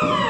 Ah!